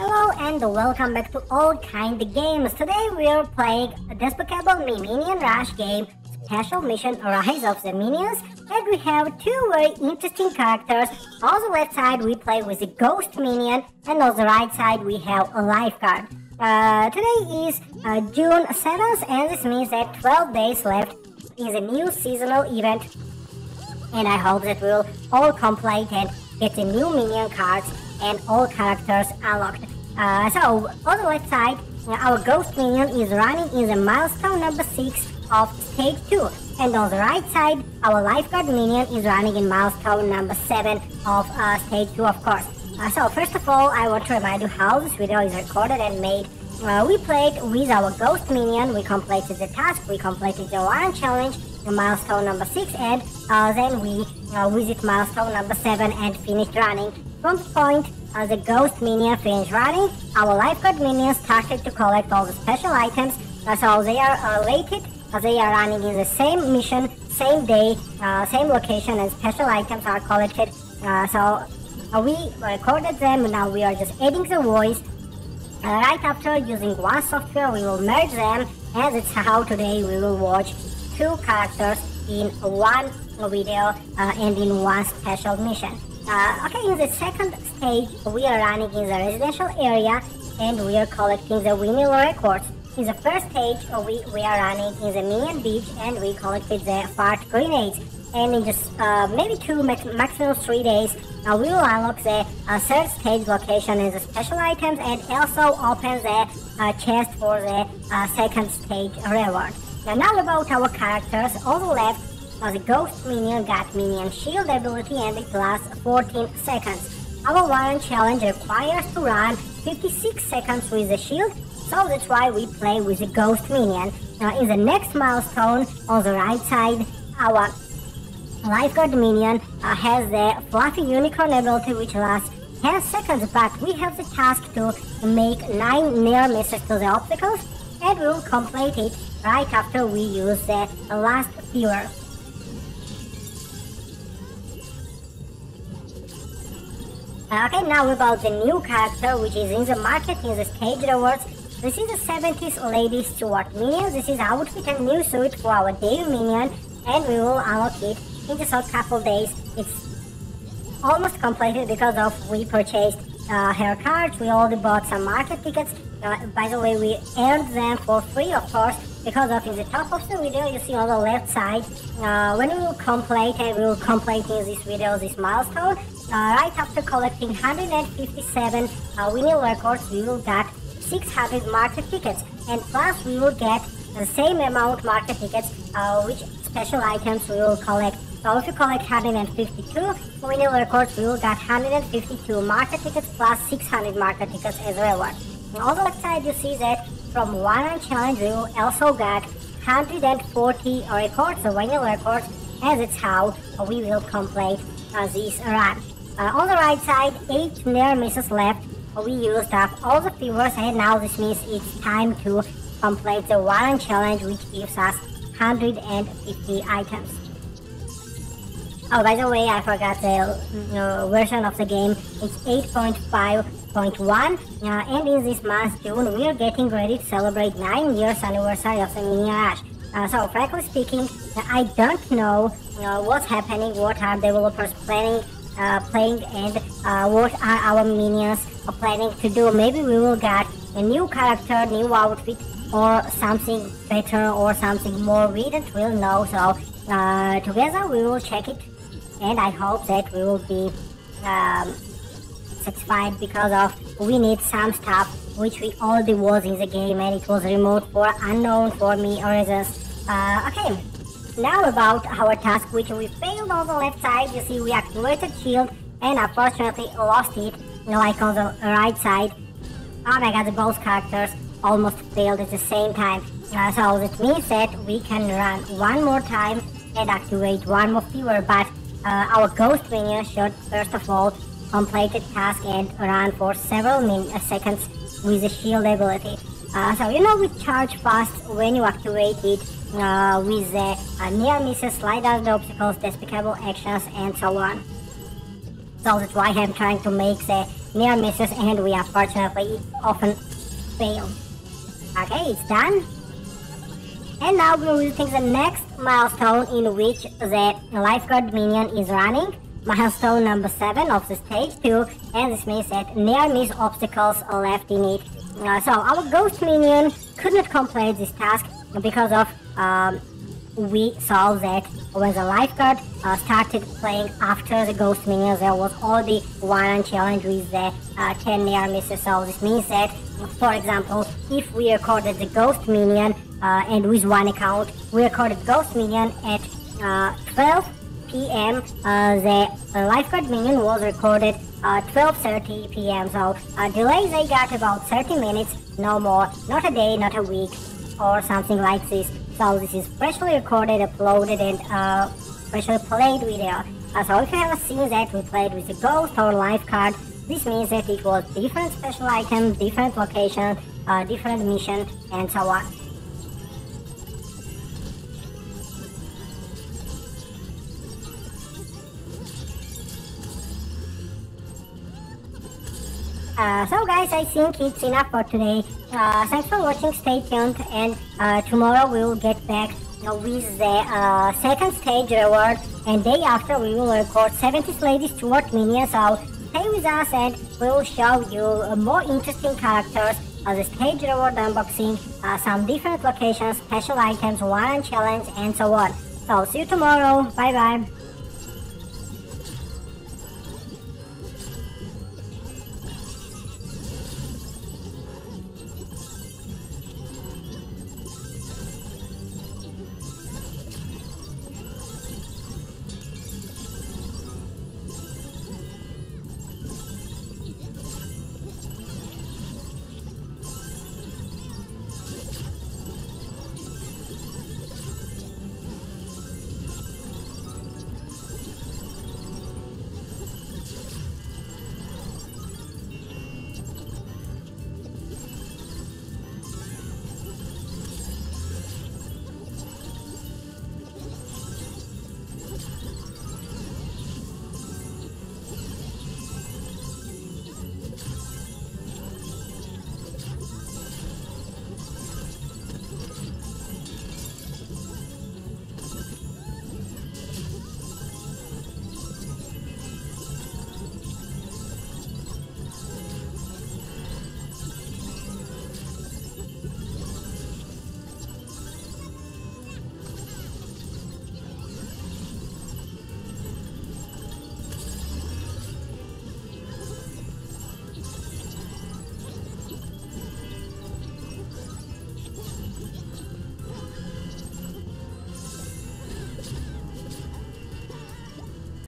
Hello and welcome back to All Kind Games. Today we are playing a Despicable Me Minion Rush game, Special Mission Rise of the Minions, and we have two very interesting characters. On the left side we play with a Ghost Minion, and on the right side we have a Lifeguard. Uh, today is uh, June 7th, and this means that 12 days left is a new seasonal event, and I hope that we'll all complete and get the new minion cards and all characters unlocked. Uh, so, on the left side, our ghost minion is running in the milestone number 6 of stage 2. And on the right side, our lifeguard minion is running in milestone number 7 of uh, stage 2, of course. Uh, so, first of all, I want to remind you how this video is recorded and made. Uh, we played with our ghost minion, we completed the task, we completed the one challenge, the milestone number 6, and uh, then we uh, visit milestone number 7 and finished running. From the point as the ghost minion finished running, our lifeguard minions started to collect all the special items, uh, so they are related, as they are running in the same mission, same day, uh, same location, and special items are collected. Uh, so uh, we recorded them, now we are just adding the voice. Uh, right after using one software, we will merge them, and that's how today we will watch two characters in one video uh, and in one special mission. Uh, okay, in the second stage, we are running in the residential area and we are collecting the vinyl records. In the first stage, we, we are running in the Minion Beach and we collected the fart grenades. And in just uh, maybe two, max maximum three days, uh, we will unlock the uh, third stage location and the special items and also open the uh, chest for the uh, second stage reward. Now, now about our characters. On the left, uh, the Ghost Minion got Minion Shield ability and it lasts 14 seconds. Our one challenge requires to run 56 seconds with the shield, so that's why we play with the Ghost Minion. Now, in the next milestone, on the right side, our Lifeguard Minion uh, has the Fluffy Unicorn ability which lasts 10 seconds, but we have the task to make 9 near misses to the obstacles, and we will complete it right after we use the last fever. Okay, now about the new character which is in the market in the stage rewards. This is the 70s Lady Steward minion. This is outfit and new suit for our daily minion and we will unlock it in just a couple days. It's almost completed because of we purchased uh, her cards. We already bought some market tickets. Uh, by the way, we earned them for free, of course, because of in the top of the video you see on the left side. Uh, when we will complete and we will complete in this video this milestone, uh, right after collecting 157 uh, vinyl records, we will get 600 market tickets, and plus we will get the same amount market tickets, uh, which special items we will collect. So if you collect 152 vinyl records, we will get 152 market tickets plus 600 market tickets as reward. On the left side, you see that from one challenge, we also got 140 records, the vinyl records, and it's how we will complete uh, this run. Uh, on the right side, 8 near misses left. We used up all the fevers and now this means it's time to complete the one challenge which gives us 150 items. Oh, by the way, I forgot the uh, version of the game. It's 8.5.1 uh, and in this month, June, we are getting ready to celebrate 9 years anniversary of the Mini. Uh, so, frankly speaking, I don't know uh, what's happening, what are developers planning uh, playing and uh, what are our minions planning to do. Maybe we will get a new character, new outfit, or something better or something more. We don't really know. So together we will check it, and I hope that we will be um, satisfied because of we need some stuff which we already was in the game and it was remote for unknown for me or reasons. Uh, okay. Now about our task which we failed on the left side, you see we activated shield and unfortunately lost it like on the right side. Oh my god, both characters almost failed at the same time. Uh, so that means that we can run one more time and activate one more fever, but uh, our ghost minion should first of all complete the task and run for several min uh, seconds with the shield ability. Uh, so you know we charge fast when you activate it uh, with the uh, near misses, slide out the obstacles, despicable actions, and so on. So that's why I'm trying to make the near misses and we unfortunately often fail. Okay, it's done. And now we're visiting the next milestone in which the lifeguard minion is running. Milestone number 7 of the stage 2 and this means that near miss obstacles are left in it. Uh, so our ghost minion could not complete this task because of um, we saw that when the lifeguard uh, started playing after the ghost minions there was already one challenge with the uh, 10 near misses so this means that for example if we recorded the ghost minion uh, and with one account we recorded ghost minion at uh, 12 p.m. Uh, the lifeguard minion was recorded at 12.30 p.m. So uh, delay they got about 30 minutes, no more, not a day, not a week or something like this. So this is freshly recorded, uploaded and uh, freshly played video. Uh, so if you have seen that we played with a ghost or lifeguard, this means that it was different special item, different location, uh, different mission and so on. Uh, so guys, I think it's enough for today. Uh, thanks for watching, stay tuned, and uh, tomorrow we will get back with the uh, second stage reward, and day after we will record 70 ladies toward minions, so stay with us and we will show you uh, more interesting characters, the stage reward unboxing, some different locations, special items, one challenge, and so on. So see you tomorrow, bye bye.